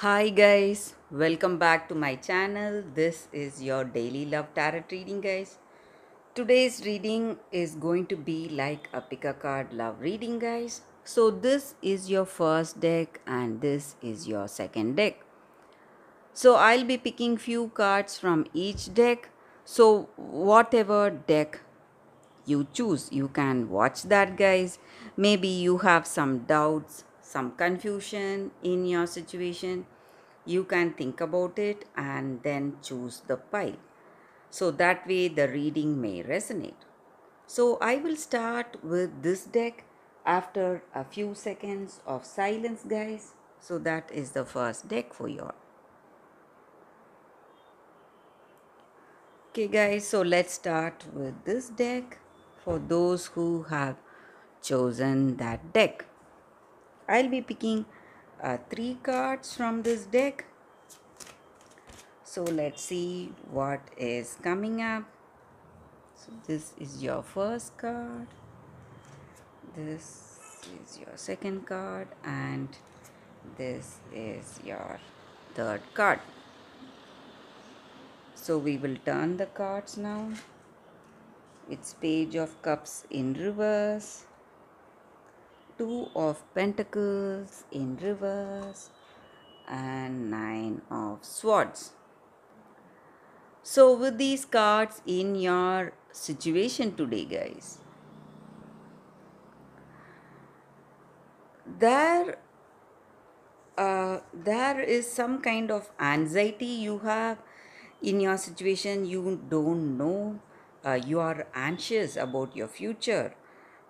Hi guys, welcome back to my channel. This is your daily love tarot reading, guys. Today's reading is going to be like a pick a card love reading, guys. So, this is your first deck, and this is your second deck. So, I'll be picking few cards from each deck. So, whatever deck you choose, you can watch that, guys. Maybe you have some doubts, some confusion in your situation you can think about it and then choose the pile. So that way the reading may resonate. So I will start with this deck after a few seconds of silence, guys. So that is the first deck for you all. Okay, guys, so let's start with this deck for those who have chosen that deck. I'll be picking uh, three cards from this deck. So let's see what is coming up. So this is your first card. This is your second card and this is your third card. So we will turn the cards now. It's page of cups in reverse two of pentacles in reverse and nine of swords. So with these cards in your situation today guys there uh, there is some kind of anxiety you have in your situation. You don't know uh, you are anxious about your future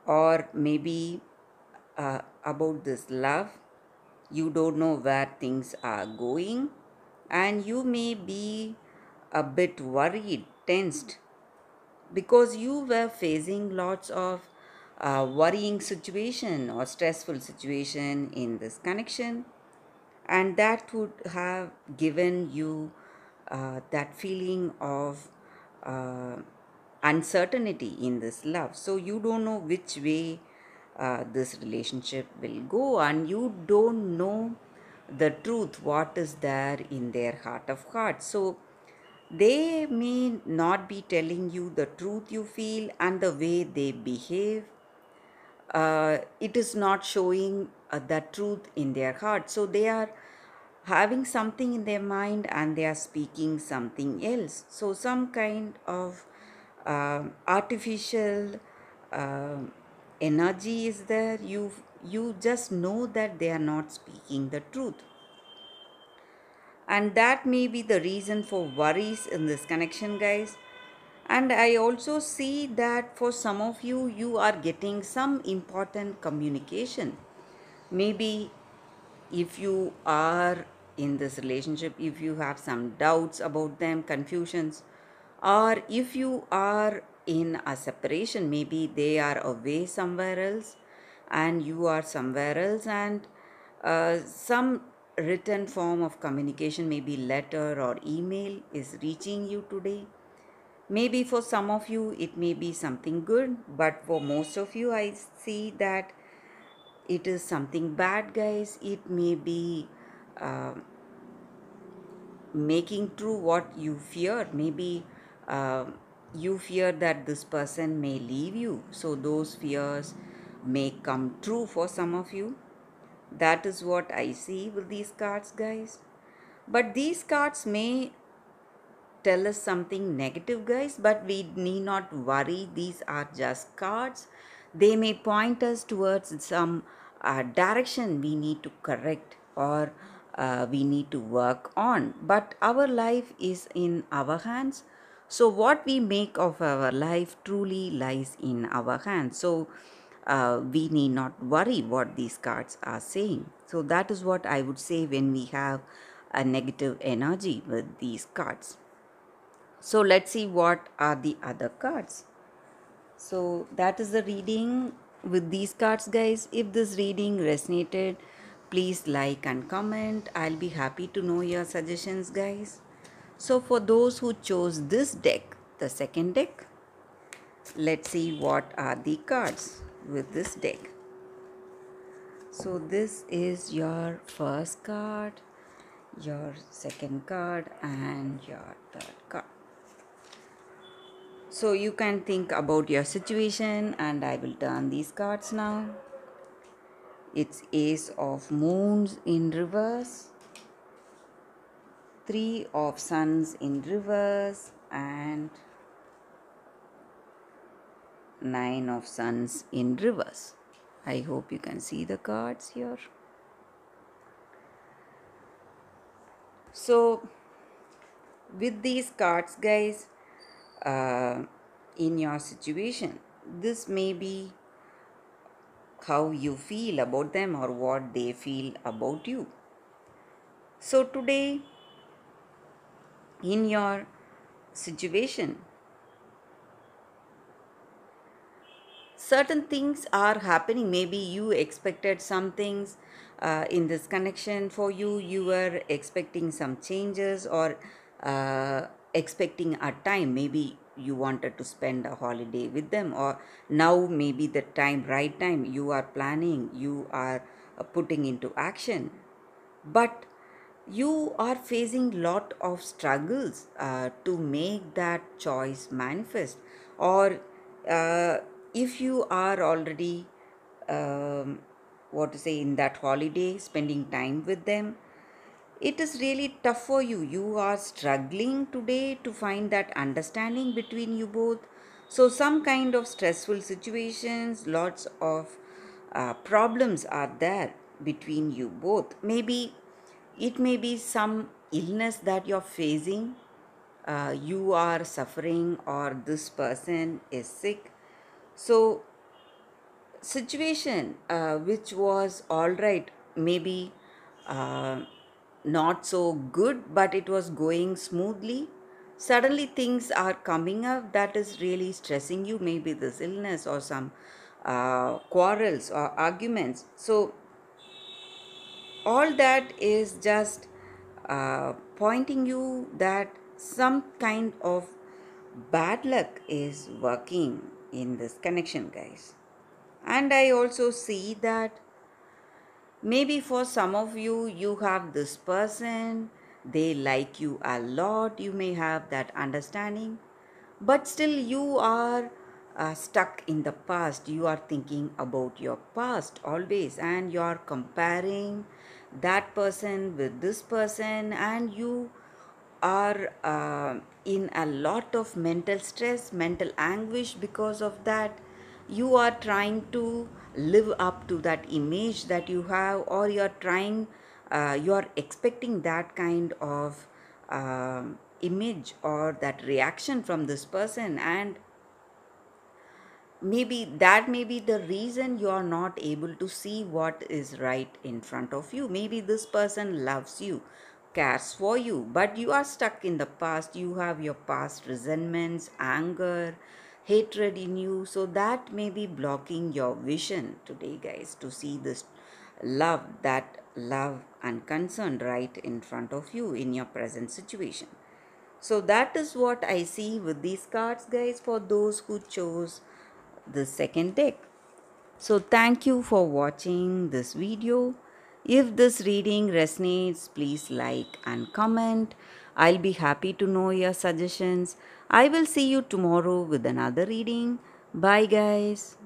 or maybe uh, about this love. You don't know where things are going, and you may be a bit worried, tensed, because you were facing lots of uh, worrying situation or stressful situation in this connection, and that would have given you uh, that feeling of uh, uncertainty in this love. So you don't know which way uh, this relationship will go and you don't know the truth what is there in their heart of hearts. So they may not be telling you the truth you feel and the way they behave. Uh, it is not showing uh, the truth in their heart. So they are having something in their mind and they are speaking something else. So some kind of uh, artificial uh, energy is there. You you just know that they are not speaking the truth. And that may be the reason for worries in this connection guys. And i also see that for some of you you are getting some important communication. Maybe if you are in this relationship if you have some doubts about them confusions or if you are in a separation. Maybe they are away somewhere else and you are somewhere else and uh, some written form of communication maybe letter or email is reaching you today. Maybe for some of you it may be something good but for most of you i see that it is something bad guys. It may be uh, making true what you fear. Maybe uh, you fear that this person may leave you. So those fears may come true for some of you. That is what i see with these cards guys. But these cards may tell us something negative guys but we need not worry. These are just cards. They may point us towards some uh, direction we need to correct or uh, we need to work on. But our life is in our hands so, what we make of our life truly lies in our hands. So, uh, we need not worry what these cards are saying. So, that is what I would say when we have a negative energy with these cards. So, let's see what are the other cards. So, that is the reading with these cards, guys. If this reading resonated, please like and comment. I'll be happy to know your suggestions, guys. So for those who chose this deck, the second deck, let's see what are the cards with this deck. So this is your first card. your second card and your third card. So you can think about your situation and I will turn these cards now. It's Ace of Moons in reverse, Three of Suns in reverse and Nine of Suns in reverse. I hope you can see the cards here. So, with these cards, guys, uh, in your situation, this may be how you feel about them or what they feel about you. So, today, in your situation, certain things are happening. Maybe you expected some things uh, in this connection for you, you were expecting some changes or uh, expecting a time. Maybe you wanted to spend a holiday with them, or now maybe the time, right time, you are planning, you are uh, putting into action. But you are facing lot of struggles uh, to make that choice manifest. Or uh, if you are already um, what to say in that holiday spending time with them it is really tough for you. You are struggling today to find that understanding between you both. So some kind of stressful situations lots of uh, problems are there between you both. Maybe it may be some illness that you're facing uh, you are suffering or this person is sick so, situation uh, which was all right, maybe uh, not so good, but it was going smoothly. Suddenly, things are coming up that is really stressing you, maybe this illness or some uh, quarrels or arguments. So, all that is just uh, pointing you that some kind of bad luck is working in this connection, guys. And I also see that maybe for some of you, you have this person, they like you a lot, you may have that understanding, but still you are uh, stuck in the past. You are thinking about your past always, and you are comparing that person with this person, and you are uh, in a lot of mental stress, mental anguish because of that. You are trying to live up to that image that you have, or you're trying, uh, you're expecting that kind of uh, image or that reaction from this person, and maybe that may be the reason you are not able to see what is right in front of you. Maybe this person loves you cares for you, but you are stuck in the past. You have your past resentments, anger, hatred in you. So that may be blocking your vision today, guys, to see this love, that love and concern right in front of you in your present situation. So that is what I see with these cards, guys, for those who chose the second deck. So thank you for watching this video. If this reading resonates, please like and comment. I'll be happy to know your suggestions. I will see you tomorrow with another reading. Bye, guys.